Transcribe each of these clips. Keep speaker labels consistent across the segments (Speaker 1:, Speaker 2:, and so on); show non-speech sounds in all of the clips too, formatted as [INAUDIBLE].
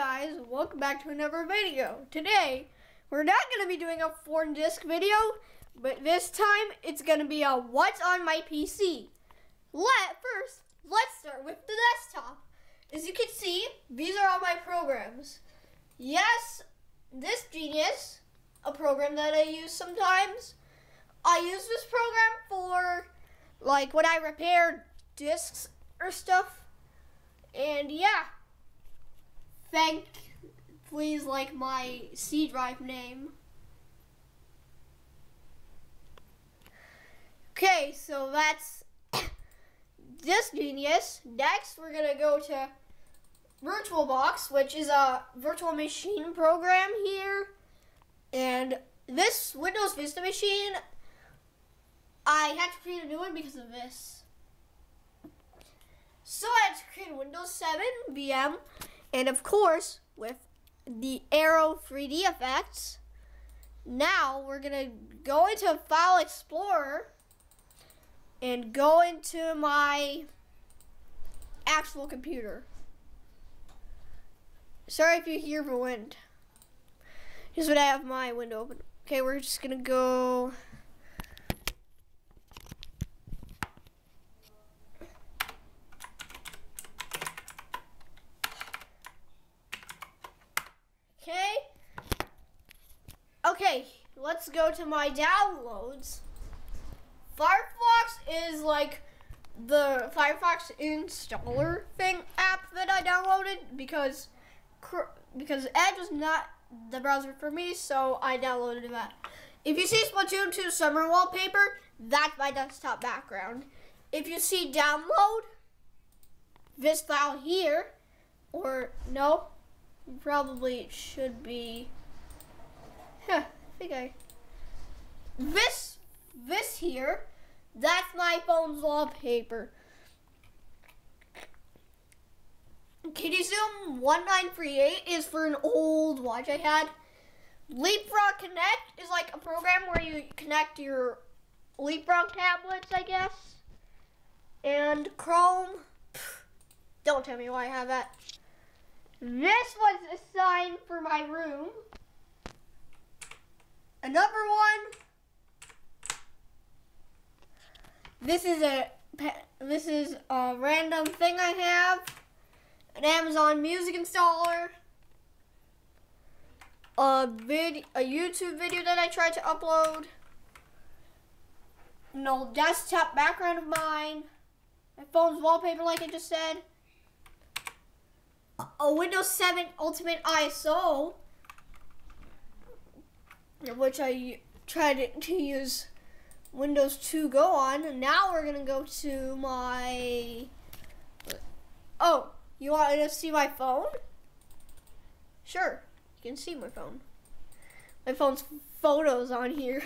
Speaker 1: guys, welcome back to another video. Today, we're not going to be doing a foreign disk video, but this time it's going to be a what's on my PC. Let First, let's start with the desktop. As you can see, these are all my programs. Yes, this Genius, a program that I use sometimes. I use this program for, like, when I repair disks or stuff. And yeah, thank, please like my C drive name. Okay, so that's [COUGHS] this genius. Next, we're gonna go to VirtualBox, which is a virtual machine program here. And this Windows Vista machine, I had to create a new one because of this. So I had to create Windows 7 VM, and of course, with the Aero 3D effects. Now we're gonna go into File Explorer and go into my actual computer. Sorry if you hear the wind. Here's what I have my window open. Okay, we're just gonna go. Okay. Okay, let's go to my downloads. Firefox is like the Firefox installer thing app that I downloaded because because Edge was not the browser for me, so I downloaded that. If you see Splatoon 2 summer wallpaper, that's my desktop background. If you see download this file here, or no, probably should be. Huh, I think. This, this here, that's my phone's wallpaper. Kitty Zoom 1938 is for an old watch I had. Leapfrog Connect is like a program where you connect your Leapfrog tablets, I guess. And Chrome, don't tell me why I have that. This was assigned for my room. Another one. This is a this is a random thing I have. An Amazon Music installer. A vid a YouTube video that I tried to upload. An old desktop background of mine. My phone's wallpaper like I just said a Windows 7 Ultimate ISO, which I tried to use Windows To Go on. Now we're gonna go to my. Oh, you want to see my phone? Sure, you can see my phone. My phone's photos on here.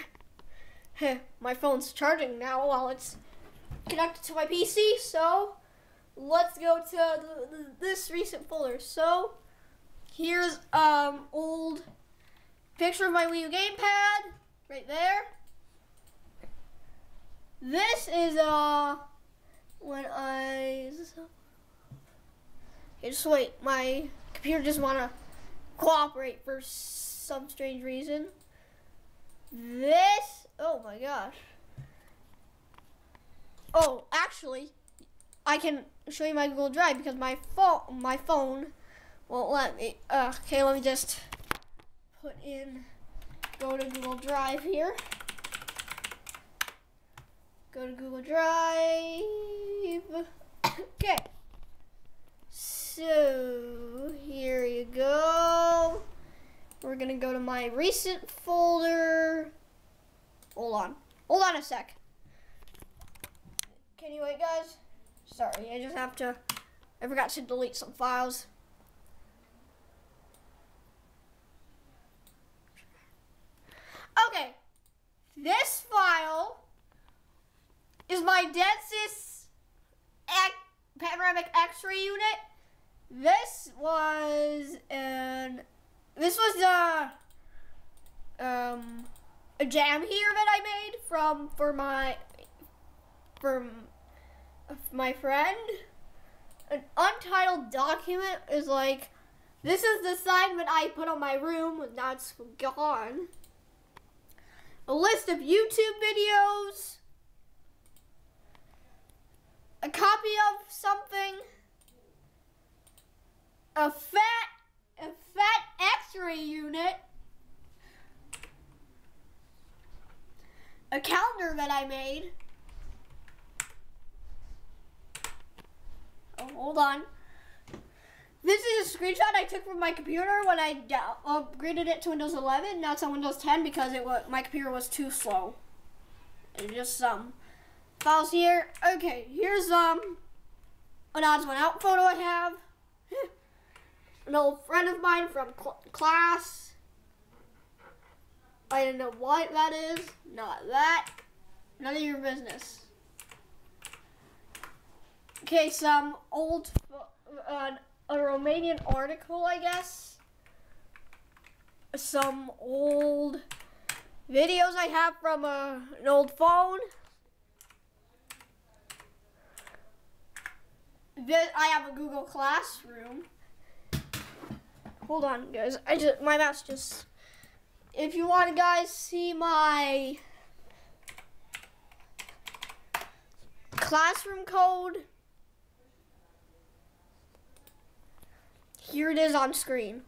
Speaker 1: [LAUGHS] my phone's charging now while it's connected to my PC, so let's go to this recent folder. So here's um old picture of my Wii U gamepad right there. This is uh when I okay, just wait. My computer just wanna cooperate for some strange reason. This oh my gosh. Oh, actually, I can show you my Google Drive because my phone my phone won't let me. Uh, okay, let me just put in go to Google Drive here. Go to Google Drive. [COUGHS] okay. So here you go. We're gonna go to my recent folder. Hold on. Hold on a sec. Can you wait, guys? Sorry, I just have to, I forgot to delete some files. Okay, this file is my Densys panoramic X-ray unit. This was an, this was a, um, a jam here that I made from, for my, from my friend. An untitled document is like This is the sign that I put on my room. It's gone. A list of YouTube videos. A copy of something. A fat, a fat X-ray unit. A calendar that I made. Oh, hold on. This is a screenshot I took from my computer when I upgraded it to Windows 11. Now it's on Windows 10 because it was, my computer was too slow. And just some files here. Okay, here's um an odds one out photo I have. [LAUGHS] an old friend of mine from cl class. I don't know what that is. Not that. None of your business. Okay, some old, uh, a Romanian article, I guess. Some old videos I have from uh, an old phone. I have a Google Classroom. Hold on, guys. I just my mouse just. If you want to, guys, see my classroom code. Here it is on screen.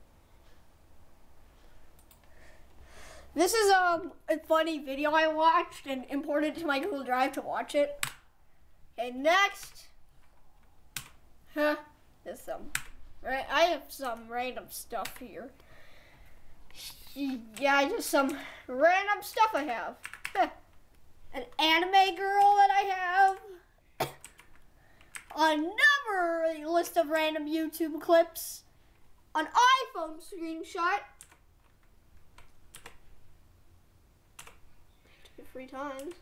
Speaker 1: This is um, a funny video I watched and imported to my Google Drive to watch it. And next, huh, there's some, right, I have some random stuff here. Yeah, just some random stuff I have. An anime girl that I have. [COUGHS] Another list of random YouTube clips an iPhone screenshot. Three times.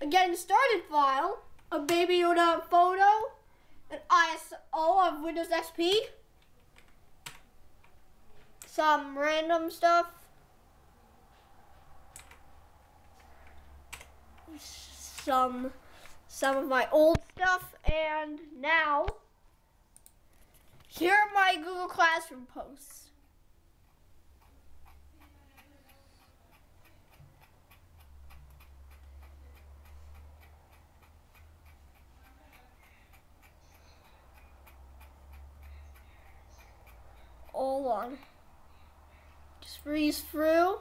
Speaker 1: A getting started file, a Baby Yoda photo, an ISO of Windows XP, some random stuff, some some of my old stuff, and now here are my Google Classroom posts. Hold on. Just breeze through.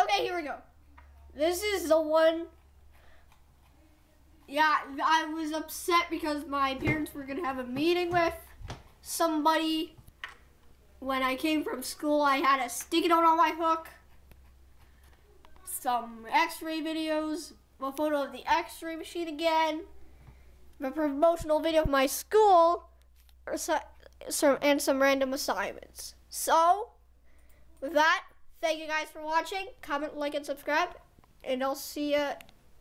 Speaker 1: Okay, here we go. This is the one yeah, I was upset because my parents were gonna have a meeting with somebody. When I came from school, I had a sticky note on my hook, some X-ray videos, a photo of the X-ray machine again, a promotional video of my school, and some random assignments. So, with that, thank you guys for watching. Comment, like, and subscribe, and I'll see you